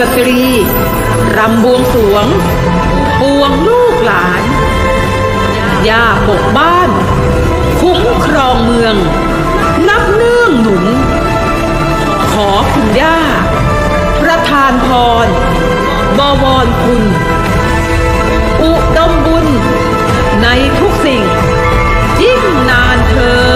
สตรี รำบวงสวง ปวงลูกหลาน ย่าปกบ้าน คุ้มครองเมือง นับเนื่องหนุน ขอคุณย่า ประทานพร บวรคุณ อุดมบุญ ในทุกสิ่ง ยิ่งนานเธอ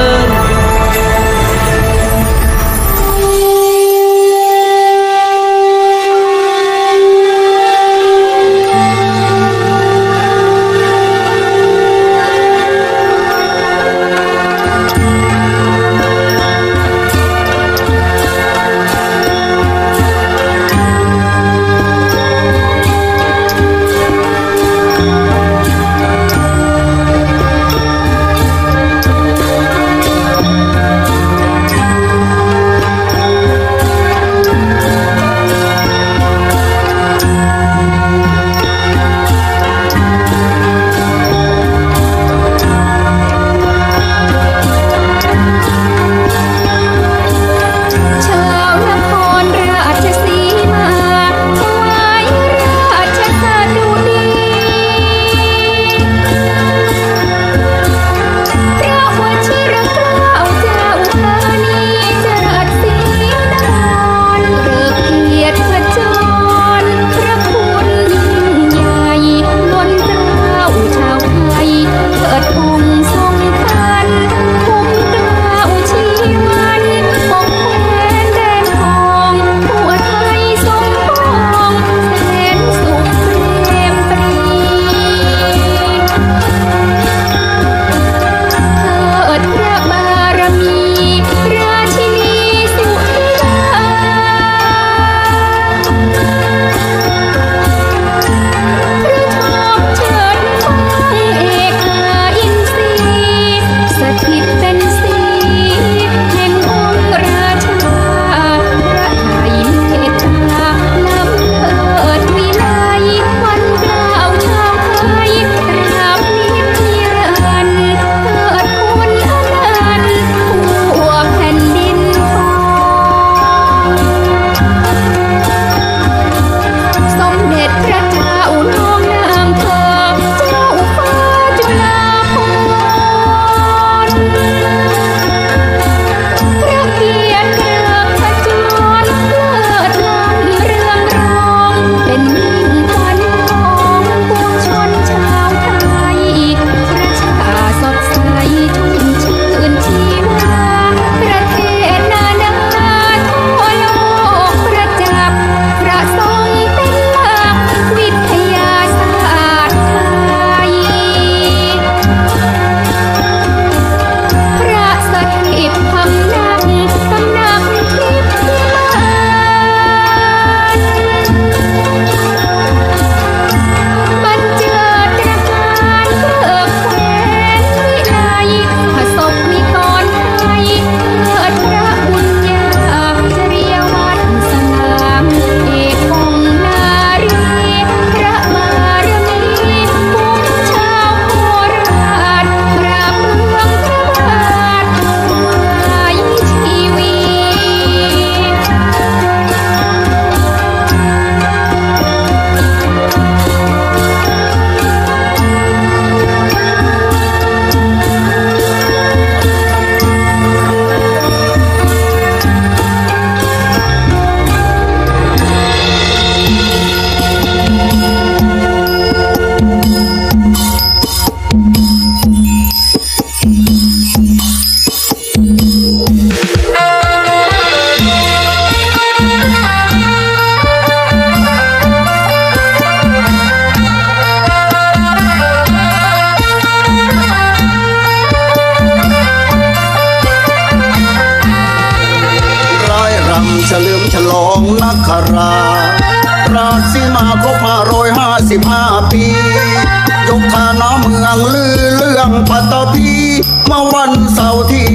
เมื่อวันเสาร์ที่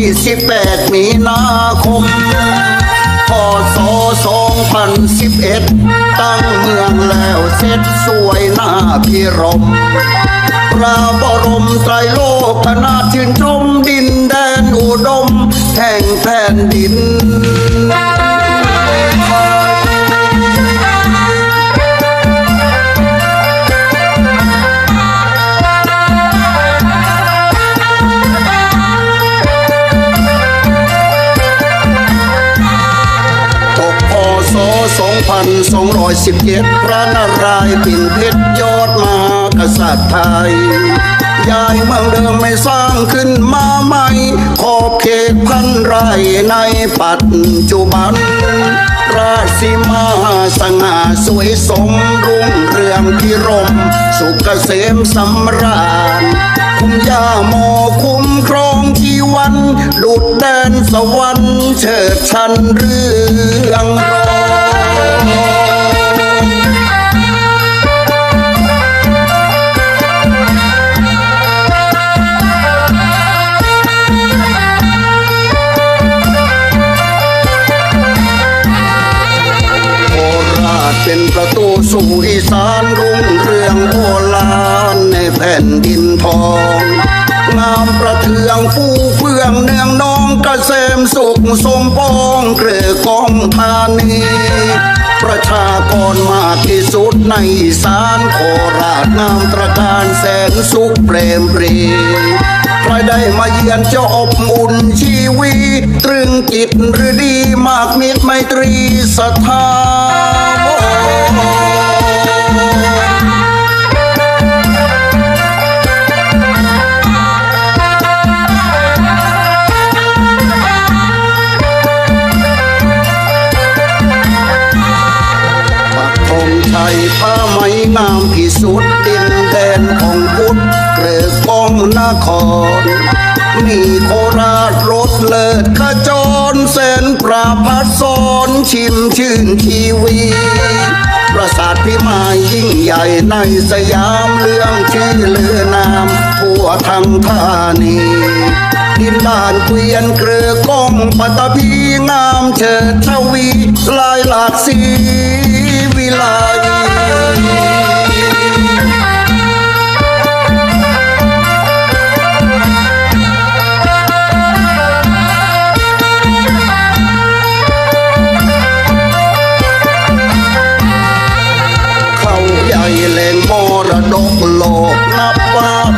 18 มีนาคมพศ2011 ตั้งเมืองแล้วเสร็จสวยหน้าพิรมพระบรมไตรโลกนาถชื่นชมดินแดนอุดม แห่งแผ่นดิน 2217 พระนารายณ์ปิ่นเพชรยอดมากษัตริย์ไทยย้ายเมืองเดิมไม่สร้างขึ้นมาใหม่ ขอบเขตพันไร่ในปัจจุบัน ราชสีมาสง่าสวยสมรุ่งเรืองพิรม สุขเกษมสำราญ ยาโมคุ้มครองชีวัน ดุดแดนสวรรค์เชิดชันเรื่องรองโคราชเป็นประตูสู่อีสานรุ่งเรืองโอฬารในแผ่นดินทองามประเทืองฟูเฟืองเนืองน้องกเกษมสุขสมปองเกลือกองธานีประชากรมากที่สุดในสานโคราชงามตระการแสนสุขเปรมปรีใครได้มาเยือนจะอบอุ่นชีวิตตรึงจิตหรือดีมากมิตรไมตรีศรัทธา ไหมงามที่สุดดินแดนของพุทธเกลือกองนคร มีโคราชรถเลิศขจรแสนปราพัดสอนชิมชื่นชีวีประสาทพิมายยิ่งใหญ่ในสยามเรื่องชื่อเลือนามทั่วทั้งธานีดินด่านเกวียนเกลือกองปัตภีงามเฉิดทวีลายหลากสีวิไล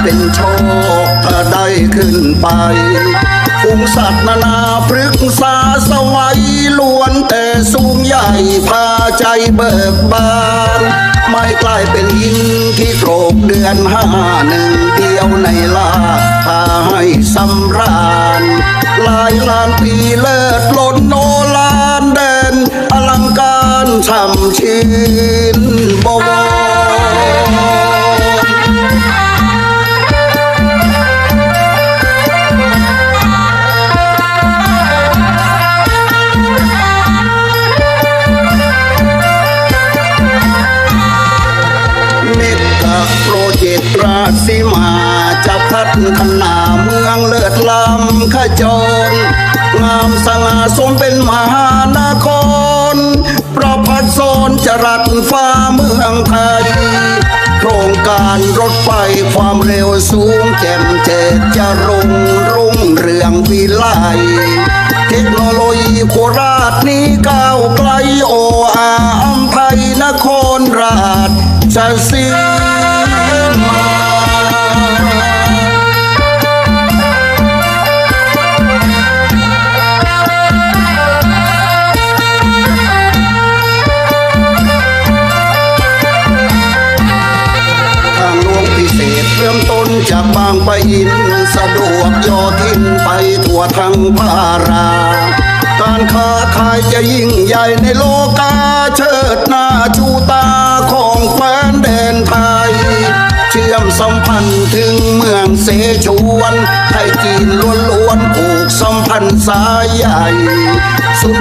เป็นโชคถ้าได้ขึ้นไปฝูงสัตว์นานาพฤกษาสวัยล้วนแต่สูงใหญ่พาใจเบิกบาน ไม่กลายเป็นหินที่โกรกเดือนห้าหนึ่งเดียวในลาพาให้สำราญหลายล้านปีเลิศล้นโนลานแดนอลังการช่ำชื่นบวร สีมาจะพัฒนาเมืองเลิศล้ำขจร งามสง่าสมเป็นมหานครประพัดสอนจรัสฟ้าเมืองไทยโครงการรถไฟความเร็วสูงแจ่มเจิดจะรุ่งรุ่งเรืองวิไลเทคโนโลยีโคราชนี้ก้าวไกลโออาอัมไทยนครราชสี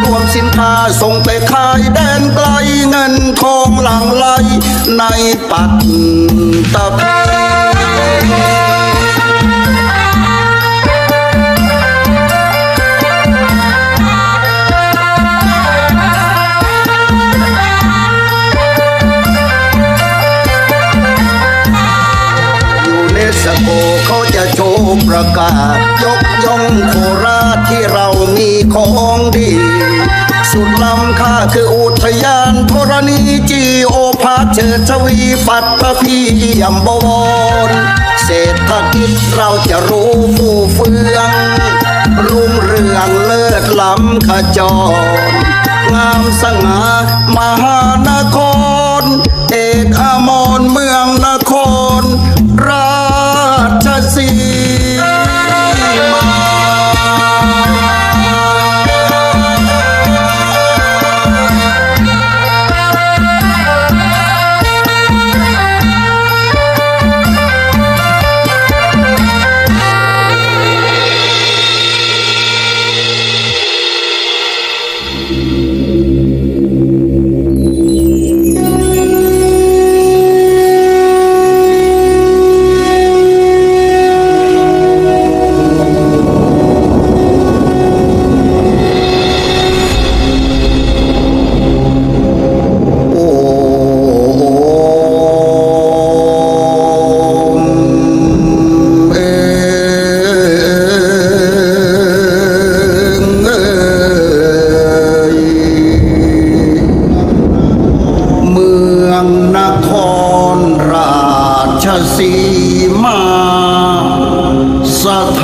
รวมสินค้าส่งไปขายแดนไกลเงินทองหลั่งไหลในปัตตภียูเนสโกเขาจะโชว์ประกาศ เจิดชวีปัตตพียมบวรเศรษฐกิจเราจะรู้ฟูเฟือง รุ่งเรืองเลิศล้ำขจร งามสง่ามหานคร ชสีมาสถ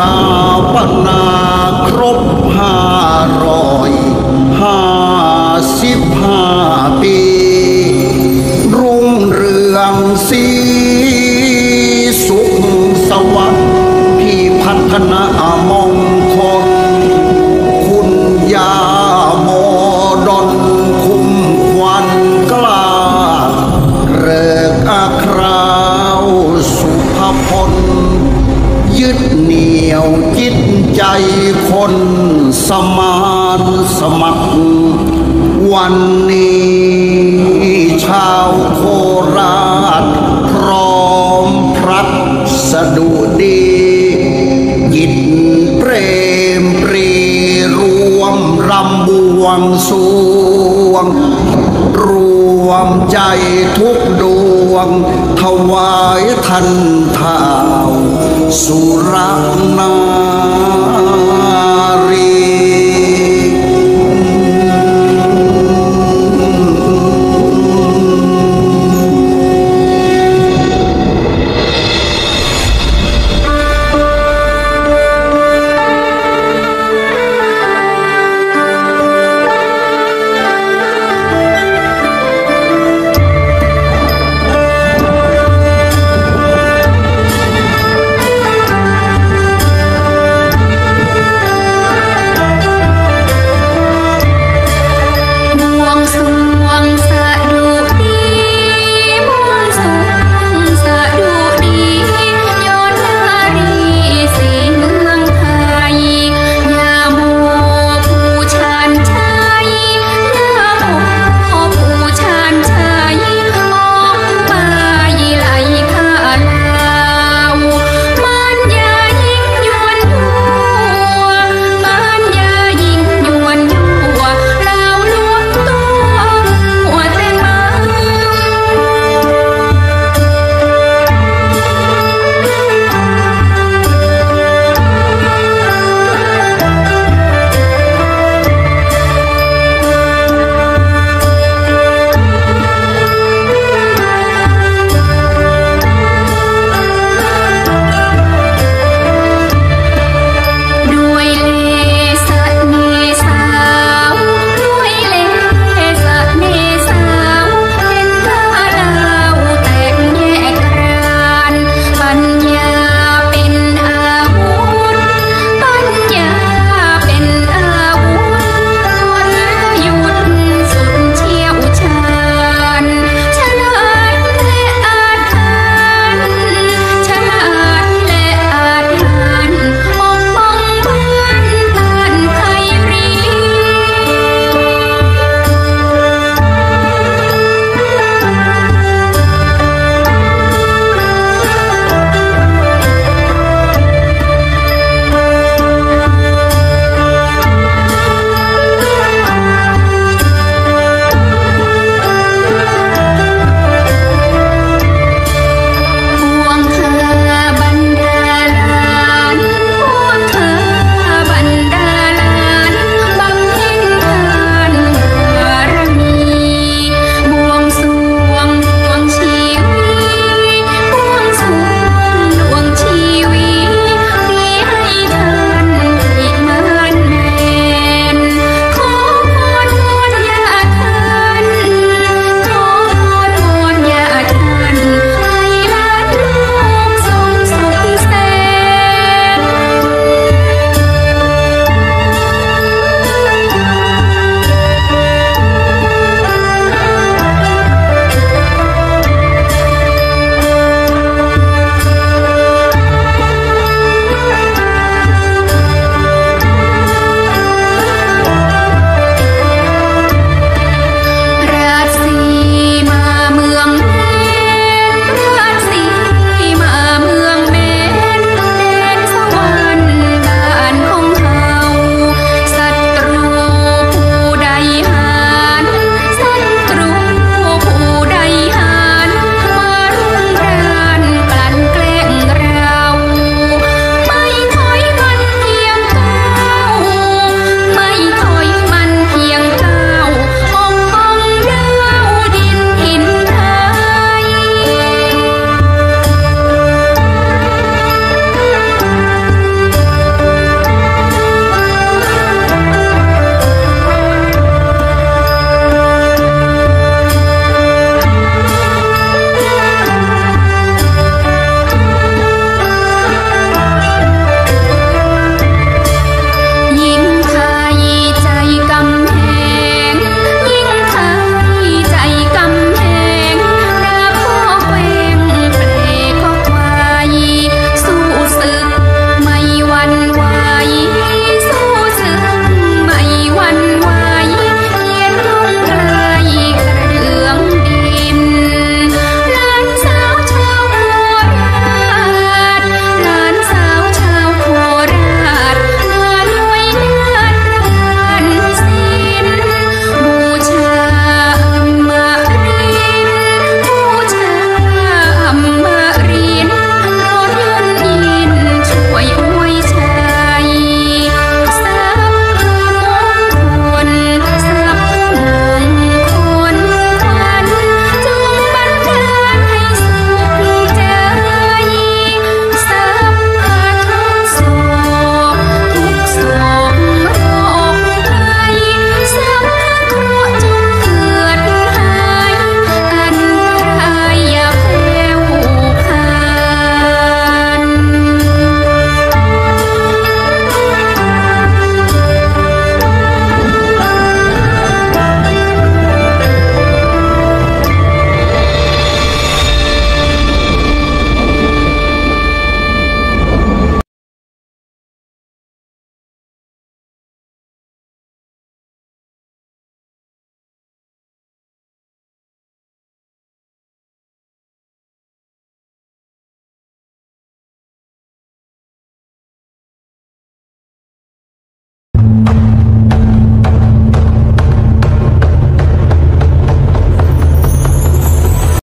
ใจคนสมานสมัคร วันนี้ชาวโคราชพร้อมพรัดสะดุดียินเปรมปรีรวมรำบวงสวง รวมใจทุกดวง ถวายทันท้าวสุรนา